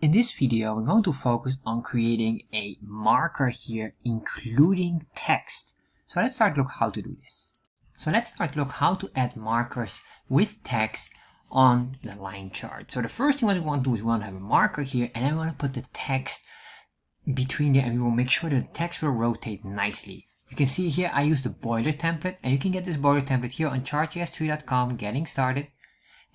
In this video, we're going to focus on creating a marker here, including text. So let's start look how to do this. So let's start look how to add markers with text on the line chart. So the first thing what we want to do is we want to have a marker here and then we want to put the text between there and we will make sure the text will rotate nicely. You can see here I use the boiler template and you can get this boiler template here on chartjs3.com getting started.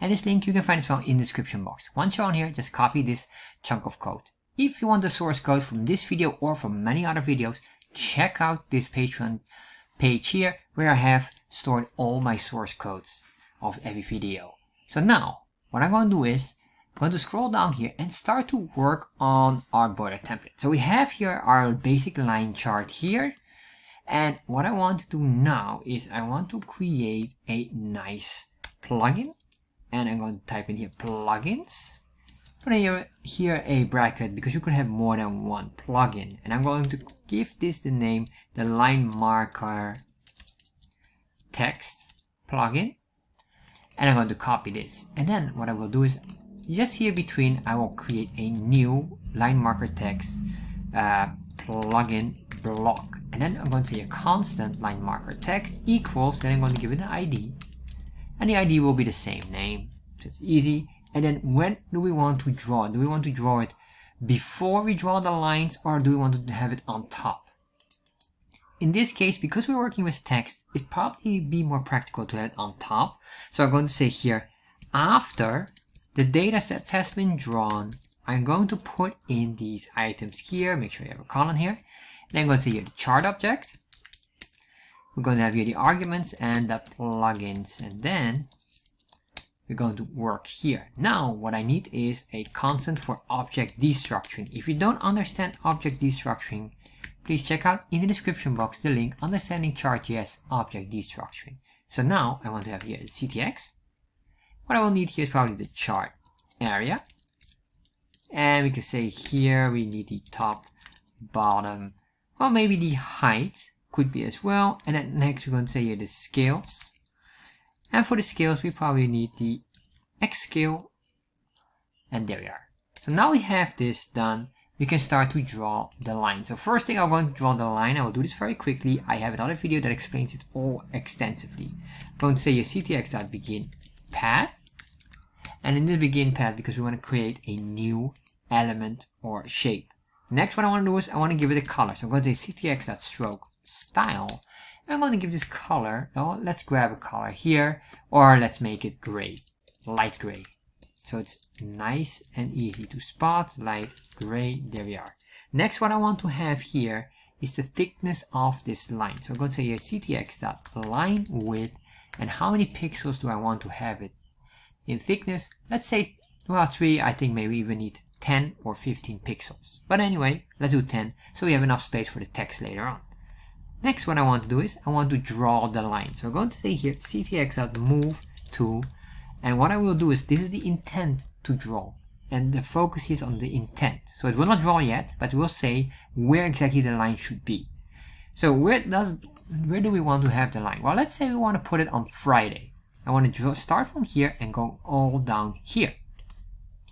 And this link you can find as well in the description box. Once you're on here, just copy this chunk of code. If you want the source code from this video or from many other videos, check out this Patreon page here where I have stored all my source codes of every video. So now, what I'm going to do is, I'm going to scroll down here and start to work on our boiler template. So we have here our basic line chart here. And what I want to do now is I want to create a nice plugin. And I'm going to type in here plugins. Put here, here a bracket because you could have more than one plugin. And I'm going to give this the name the line marker text plugin and I'm going to copy this and then what I will do is just here between I will create a new line marker text uh, plugin block and then I'm going to say a constant line marker text equals then I'm going to give it an ID and the ID will be the same name so it's easy and then when do we want to draw do we want to draw it before we draw the lines or do we want to have it on top in this case, because we're working with text, it'd probably be more practical to have it on top. So I'm going to say here, after the data sets has been drawn, I'm going to put in these items here. Make sure you have a column here. And I'm going to say here the chart object. We're going to have here the arguments and the plugins. And then we're going to work here. Now, what I need is a constant for object destructuring. If you don't understand object destructuring, please check out in the description box the link Understanding Chart.js Object Destructuring. So now I want to have here the CTX. What I will need here is probably the chart area. And we can say here we need the top, bottom, or maybe the height could be as well. And then next we're going to say here the scales. And for the scales we probably need the X scale. And there we are. So now we have this done we can start to draw the line. So first thing I'm going to draw the line, I will do this very quickly. I have another video that explains it all extensively. I'm going to say a ctx.begin path. And in the begin path, because we want to create a new element or shape. Next, what I want to do is I want to give it a color. So I'm going to say ctx.stroke style. I'm going to give this color, oh, let's grab a color here, or let's make it gray, light gray. So it's nice and easy to spot, light gray, there we are. Next, what I want to have here is the thickness of this line. So I'm going to say here ctx.line width, and how many pixels do I want to have it in thickness? Let's say, well, 3, I think maybe even need 10 or 15 pixels. But anyway, let's do 10, so we have enough space for the text later on. Next, what I want to do is I want to draw the line. So I'm going to say here ctx.move to and what I will do is, this is the intent to draw. And the focus is on the intent. So it will not draw yet, but will say where exactly the line should be. So where does where do we want to have the line? Well, let's say we want to put it on Friday. I want to draw, start from here and go all down here.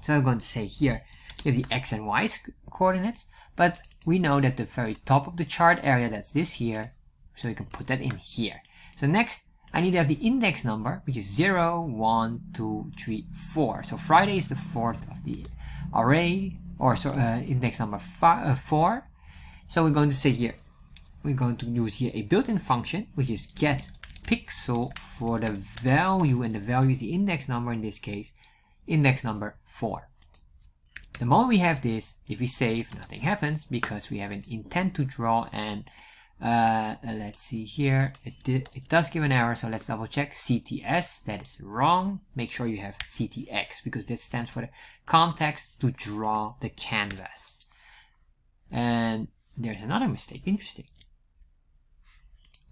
So I'm going to say here, have the X and Y coordinates, but we know that the very top of the chart area, that's this here, so we can put that in here. So next, I need to have the index number, which is 0, 1, 2, 3, 4. So Friday is the fourth of the array, or so uh, index number five, uh, 4. So we're going to say here, we're going to use here a built-in function, which is get pixel for the value, and the value is the index number in this case, index number 4. The moment we have this, if we save, nothing happens because we have an intent to draw and uh, let's see here. It, it does give an error, so let's double check. CTS, that is wrong. Make sure you have CTX because that stands for the context to draw the canvas. And there's another mistake. Interesting.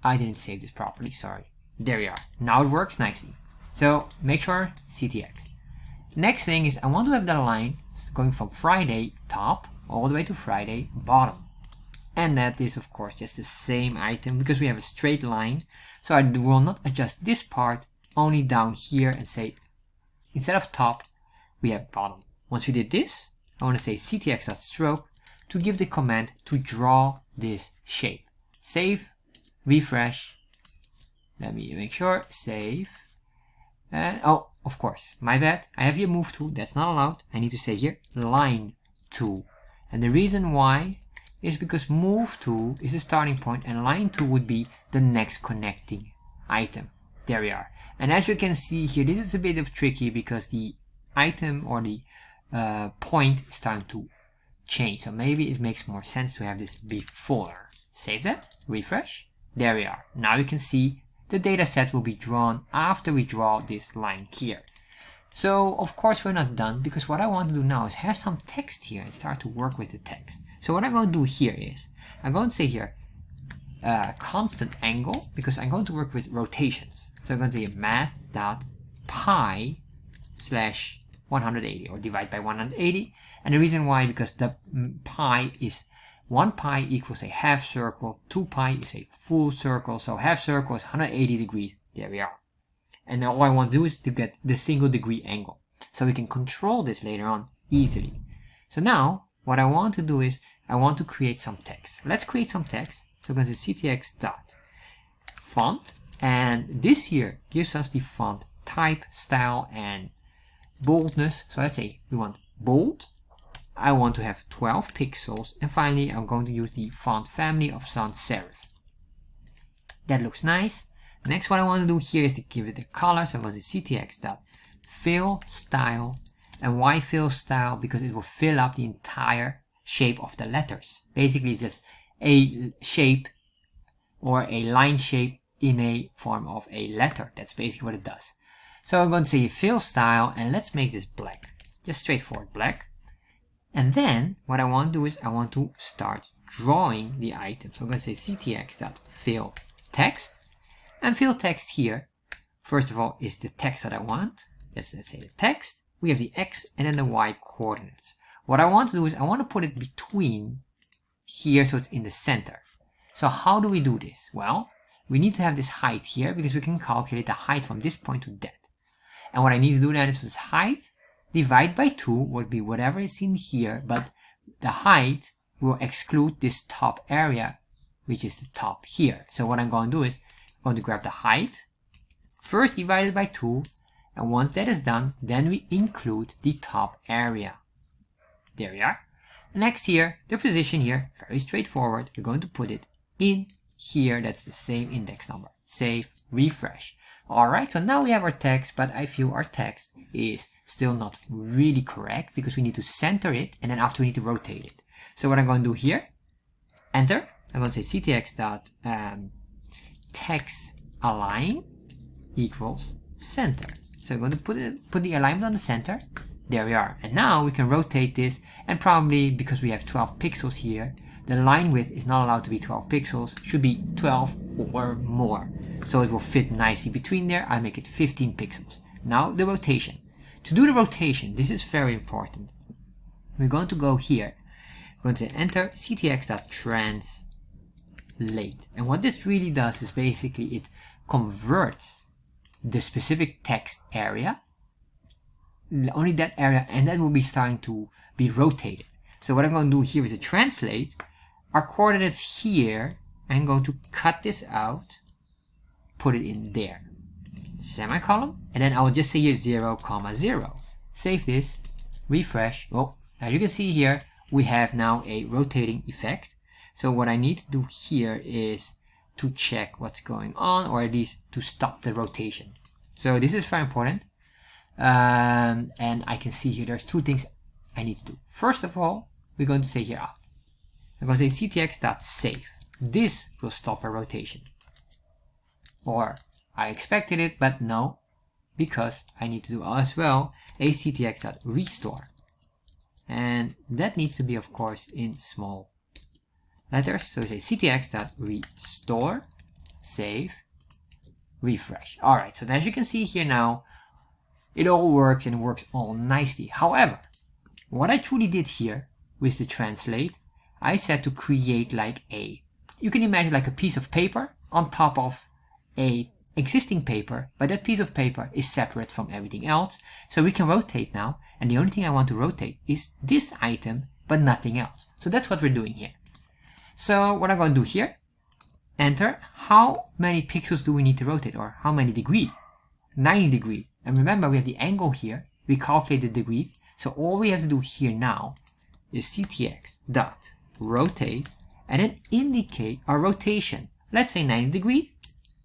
I didn't save this properly, sorry. There we are. Now it works nicely. So make sure CTX. Next thing is I want to have that line going from Friday top all the way to Friday bottom and that is of course just the same item because we have a straight line so I will not adjust this part only down here and say instead of top we have bottom once we did this I want to say ctx.stroke to give the command to draw this shape. Save, refresh. Let me make sure, save. And, oh, of course, my bad. I have here move to, that's not allowed. I need to say here line to. And the reason why is because move to is the starting point and line to would be the next connecting item. There we are. And as you can see here, this is a bit of tricky because the item or the uh, point is starting to change. So maybe it makes more sense to have this before. Save that, refresh. There we are. Now you can see the data set will be drawn after we draw this line here. So of course we're not done because what I want to do now is have some text here and start to work with the text. So what I'm going to do here is I'm going to say here uh, constant angle because I'm going to work with rotations. So I'm going to say math dot pi slash 180 or divide by 180 and the reason why because the pi is 1 pi equals a half circle. 2 pi is a full circle. So half circle is 180 degrees. There we are. And now all I want to do is to get the single degree angle. So we can control this later on easily. So now what I want to do is I want to create some text. Let's create some text. So I'm going to ctx dot font. And this here gives us the font type style and boldness. So let's say we want bold. I want to have 12 pixels. And finally, I'm going to use the font family of sans serif. That looks nice. Next, what I want to do here is to give it a color. So I'm going to ctx dot fill style. And why fill style? Because it will fill up the entire shape of the letters. Basically, it's just a shape or a line shape in a form of a letter. That's basically what it does. So I'm going to say fill style and let's make this black. Just straightforward black. And then what I want to do is I want to start drawing the item. So I'm going to say ctx.fill text. And fill text here, first of all, is the text that I want. Let's, let's say the text. We have the x and then the y coordinates. What I want to do is I want to put it between here so it's in the center. So how do we do this? Well, we need to have this height here because we can calculate the height from this point to that. And what I need to do then is for this height divide by 2 would be whatever is in here, but the height will exclude this top area, which is the top here. So what I'm going to do is I'm going to grab the height, first divided by 2, and once that is done, then we include the top area. There we are. Next here, the position here, very straightforward. We're going to put it in here. That's the same index number. Save, refresh. Alright, so now we have our text, but I feel our text is still not really correct because we need to center it and then after we need to rotate it. So what I'm going to do here, enter, I'm going to say ctx dot um, text align equals center. So I'm going to put put the alignment on the center. There we are. And now we can rotate this and probably because we have 12 pixels here, the line width is not allowed to be 12 pixels, should be 12 or more. So it will fit nicely between there. I make it 15 pixels. Now the rotation. To do the rotation, this is very important. We're going to go here. We're going to enter ctx.translate. And what this really does is basically it converts the specific text area, only that area, and that will be starting to be rotated. So what I'm going to do here is to translate our coordinates here, I'm going to cut this out, put it in there. Semicolon, and then I will just say here 0, comma 0. Save this, refresh. Oh, as you can see here, we have now a rotating effect. So what I need to do here is to check what's going on, or at least to stop the rotation. So this is very important. Um, and I can see here there's two things I need to do. First of all, we're going to say here. Going to say ctx.save. This will stop a rotation. Or I expected it, but no, because I need to do as well a ctx.restore. And that needs to be, of course, in small letters. So say ctx.restore, save, refresh. Alright, so as you can see here now, it all works and works all nicely. However, what I truly did here with the translate I said to create like a, you can imagine like a piece of paper on top of a existing paper, but that piece of paper is separate from everything else. So we can rotate now, and the only thing I want to rotate is this item, but nothing else. So that's what we're doing here. So what I'm going to do here, enter, how many pixels do we need to rotate, or how many degrees? 90 degrees. And remember, we have the angle here, we calculate the degrees, so all we have to do here now is ctx dot rotate, and then indicate our rotation. Let's say 90 degrees,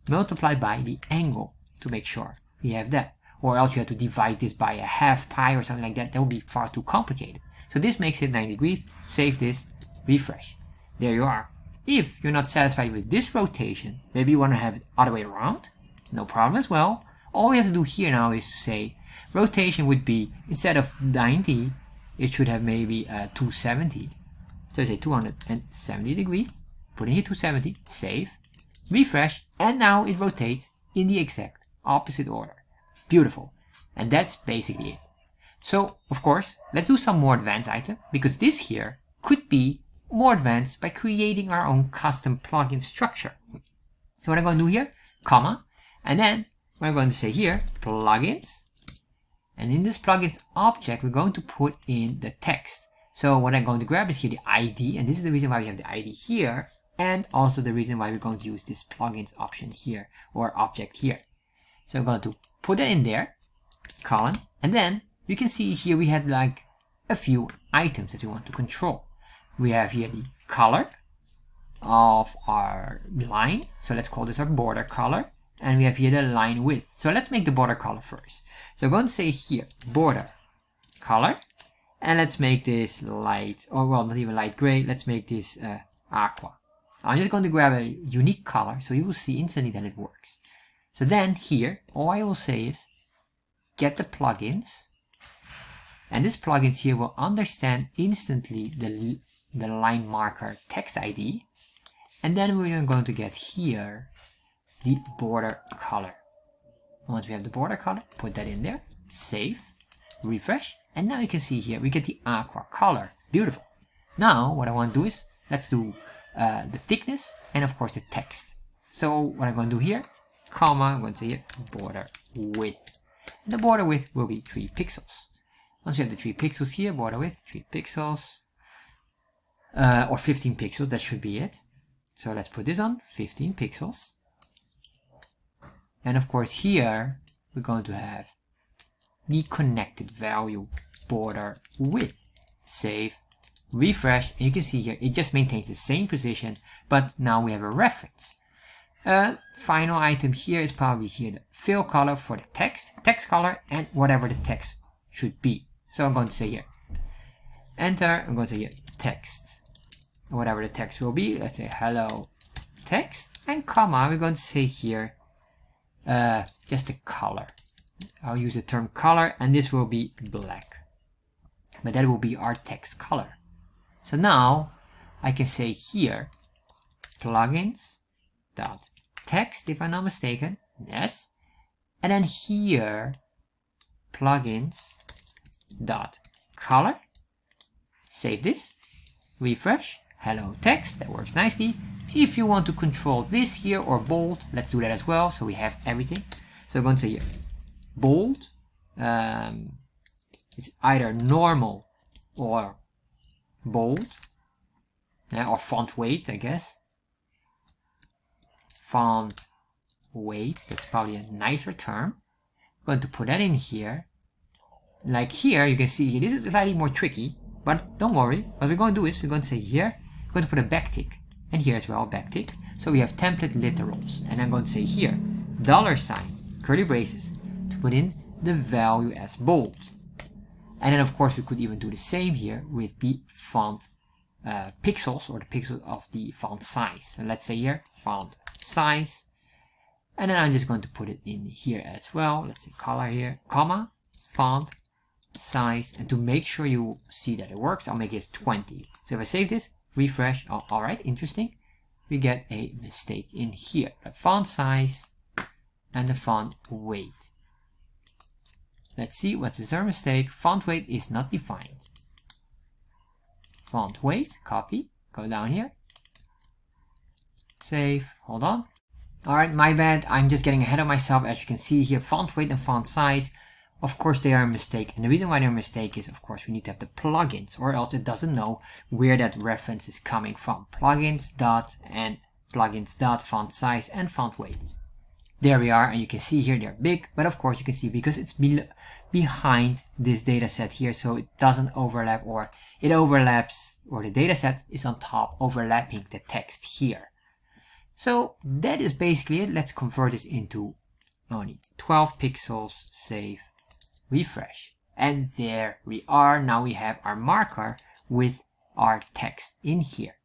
multiply by the angle to make sure we have that. Or else you have to divide this by a half pi or something like that. That would be far too complicated. So this makes it 90 degrees. Save this, refresh. There you are. If you're not satisfied with this rotation, maybe you want to have it other way around, no problem as well. All we have to do here now is to say rotation would be, instead of 90, it should have maybe uh, 270. So I say 270 degrees, put in here 270, save, refresh, and now it rotates in the exact opposite order. Beautiful. And that's basically it. So, of course, let's do some more advanced item, because this here could be more advanced by creating our own custom plugin structure. So what I'm going to do here, comma, and then what I'm going to say here, plugins, and in this plugins object, we're going to put in the text. So what I'm going to grab is here the ID, and this is the reason why we have the ID here, and also the reason why we're going to use this plugins option here, or object here. So I'm going to put it in there, colon, and then you can see here we have like a few items that we want to control. We have here the color of our line, so let's call this our border color, and we have here the line width. So let's make the border color first. So I'm going to say here, border color, and let's make this light, or well, not even light gray, let's make this uh, aqua. I'm just going to grab a unique color so you will see instantly that it works. So then here, all I will say is get the plugins. And this plugins here will understand instantly the, the line marker text ID. And then we're going to get here the border color. Once we have the border color, put that in there, save, refresh, and now you can see here we get the aqua color. Beautiful. Now what I want to do is, let's do uh, the thickness, and of course the text. So what I'm going to do here, comma, I'm going to say here, border width. And the border width will be 3 pixels. Once you have the 3 pixels here, border width, 3 pixels, uh, or 15 pixels, that should be it. So let's put this on, 15 pixels. And of course here, we're going to have the connected value border width. Save, refresh, and you can see here, it just maintains the same position, but now we have a reference. Uh, final item here is probably here the fill color for the text, text color, and whatever the text should be. So I'm going to say here, enter, I'm going to say here, text. Whatever the text will be, let's say hello text, and comma, we're going to say here, uh, just a color. I'll use the term color, and this will be black. But that will be our text color. So now I can say here plugins dot text if I'm not mistaken. Yes. And then here plugins dot color. Save this. Refresh. Hello text. That works nicely. If you want to control this here or bold, let's do that as well. So we have everything. So I'm going to say here bold. Um, it's either normal or bold yeah, or font weight I guess. Font weight that's probably a nicer term. I'm going to put that in here. Like here you can see this is slightly more tricky but don't worry. What we're going to do is we're going to say here we're going to put a backtick and here as well backtick. So we have template literals and I'm going to say here dollar sign curly braces put in the value as bold and then of course we could even do the same here with the font uh, pixels or the pixels of the font size. So let's say here font size. And then I'm just going to put it in here as well. Let's say color here, comma, font size. And to make sure you see that it works, I'll make it 20. So if I save this, refresh, oh, all right, interesting. We get a mistake in here. The font size and the font weight. Let's see what is our mistake. Font weight is not defined. Font weight, copy, go down here. Save, hold on. Alright, my bad. I'm just getting ahead of myself. As you can see here, font weight and font size. Of course, they are a mistake. And the reason why they're a mistake is, of course, we need to have the plugins or else it doesn't know where that reference is coming from. Plugins dot and plugins dot font size and font weight. There we are. And you can see here they're big. But of course, you can see because it's be behind this data set here. So it doesn't overlap or it overlaps or the data set is on top overlapping the text here. So that is basically it. Let's convert this into only 12 pixels, save, refresh. And there we are. Now we have our marker with our text in here.